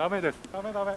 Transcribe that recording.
ダメです。ダメダメ。